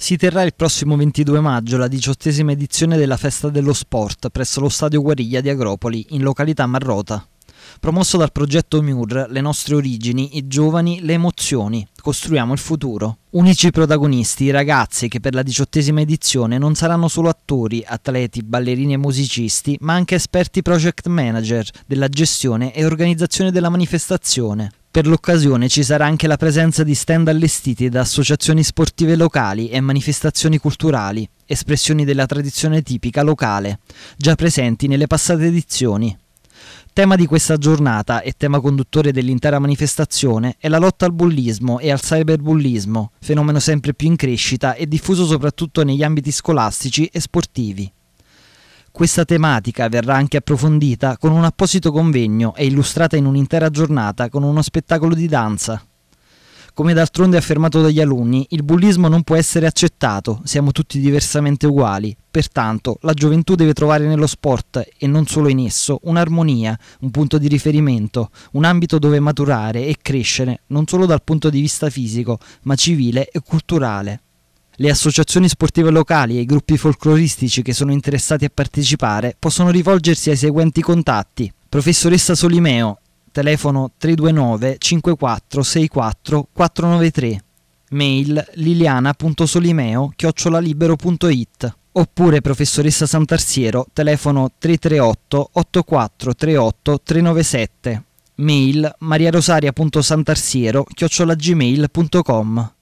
Si terrà il prossimo 22 maggio la diciottesima edizione della Festa dello Sport presso lo Stadio Guariglia di Agropoli, in località Marrota. Promosso dal progetto MUR, le nostre origini, i giovani, le emozioni, costruiamo il futuro. Unici protagonisti i ragazzi che per la diciottesima edizione non saranno solo attori, atleti, ballerini e musicisti, ma anche esperti project manager della gestione e organizzazione della manifestazione, per l'occasione ci sarà anche la presenza di stand allestiti da associazioni sportive locali e manifestazioni culturali, espressioni della tradizione tipica locale, già presenti nelle passate edizioni. Tema di questa giornata e tema conduttore dell'intera manifestazione è la lotta al bullismo e al cyberbullismo, fenomeno sempre più in crescita e diffuso soprattutto negli ambiti scolastici e sportivi. Questa tematica verrà anche approfondita con un apposito convegno e illustrata in un'intera giornata con uno spettacolo di danza. Come d'altronde affermato dagli alunni, il bullismo non può essere accettato, siamo tutti diversamente uguali, pertanto la gioventù deve trovare nello sport, e non solo in esso, un'armonia, un punto di riferimento, un ambito dove maturare e crescere, non solo dal punto di vista fisico, ma civile e culturale. Le associazioni sportive locali e i gruppi folcloristici che sono interessati a partecipare possono rivolgersi ai seguenti contatti. Professoressa Solimeo, telefono 329 5464 493, mail liliana.solimeo chiocciolalibero.it oppure professoressa Santarsiero, telefono 338 8438 397, mail mariarosaria.santarsiero chiocciolagmail.com